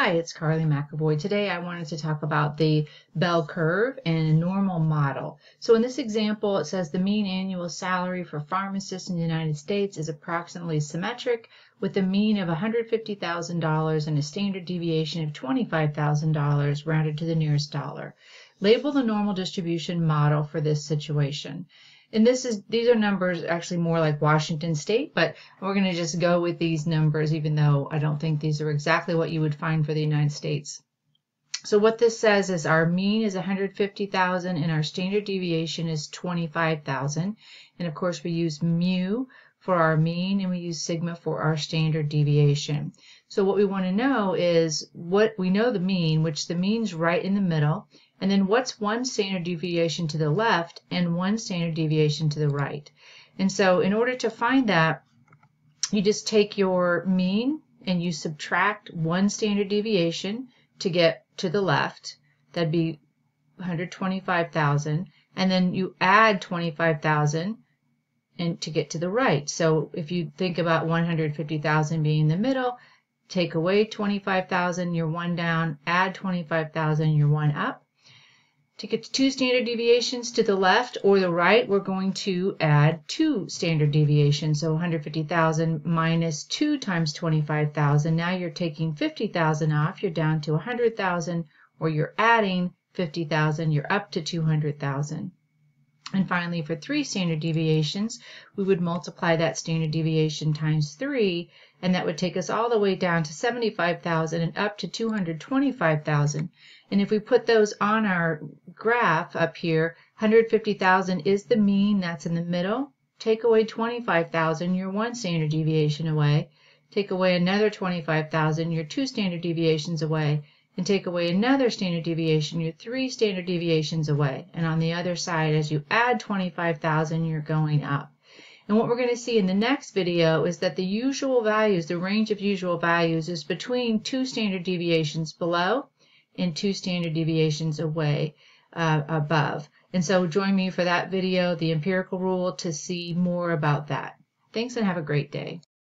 Hi, it's Carly McAvoy. Today I wanted to talk about the bell curve and normal model. So in this example, it says the mean annual salary for pharmacists in the United States is approximately symmetric with a mean of $150,000 and a standard deviation of $25,000 rounded to the nearest dollar. Label the normal distribution model for this situation and this is these are numbers actually more like Washington State, but we're going to just go with these numbers, even though I don't think these are exactly what you would find for the United States. So what this says is our mean is 150,000 and our standard deviation is 25,000. And of course we use mu for our mean and we use sigma for our standard deviation. So what we want to know is what we know the mean, which the mean's right in the middle, and then what's one standard deviation to the left and one standard deviation to the right. And so in order to find that, you just take your mean and you subtract one standard deviation to get to the left. That'd be 125,000. And then you add 25,000 and to get to the right. So if you think about 150,000 being in the middle, take away 25,000, you're one down, add 25,000, you're one up. To get to two standard deviations to the left or the right, we're going to add two standard deviations. So 150,000 minus 2 times 25,000. Now you're taking 50,000 off. You're down to 100,000 or you're adding 50,000. You're up to 200,000. And finally, for three standard deviations, we would multiply that standard deviation times 3, and that would take us all the way down to 75,000 and up to 225,000. And if we put those on our graph up here, 150,000 is the mean, that's in the middle. Take away 25,000, you're one standard deviation away. Take away another 25,000, you're two standard deviations away. And take away another standard deviation, you're three standard deviations away. And on the other side, as you add 25,000, you're going up. And what we're going to see in the next video is that the usual values, the range of usual values is between two standard deviations below and two standard deviations away uh, above. And so join me for that video, the empirical rule, to see more about that. Thanks and have a great day.